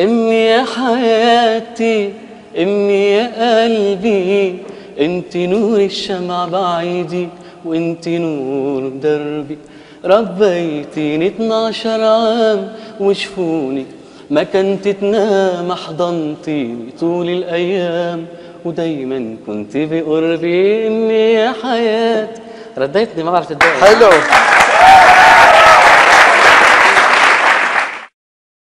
امي يا حياتي امي يا قلبي إنت نور الشمع بعيدي وإنت نور دربي. ربيتيني 12 عام وشفوني ما كنت تنام حضنتيني طول الأيام. ودايما كنت بقربي امي يا حياتي رديتني ما بعرف الدور. حلو.